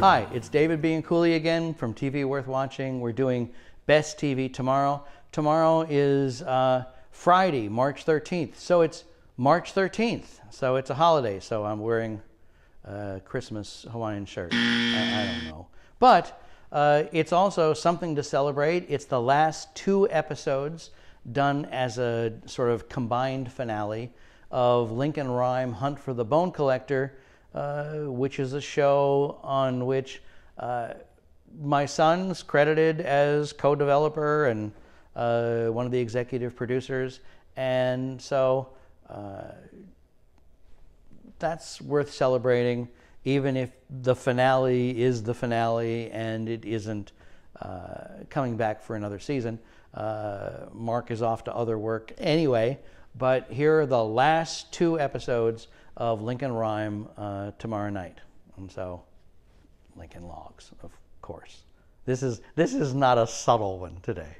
Hi, it's David Bianculli again from TV Worth Watching. We're doing Best TV tomorrow. Tomorrow is uh, Friday, March 13th. So it's March 13th. So it's a holiday. So I'm wearing a Christmas Hawaiian shirt. I, I don't know. But uh, it's also something to celebrate. It's the last two episodes done as a sort of combined finale of Lincoln Rhyme Hunt for the Bone Collector, which is a show on which uh, my son's credited as co developer and uh, one of the executive producers. And so uh, that's worth celebrating, even if the finale is the finale and it isn't uh, coming back for another season. Uh, Mark is off to other work anyway, but here are the last two episodes of Lincoln Rhyme uh, tomorrow night. And so, Lincoln Logs, of course. This is, this is not a subtle one today.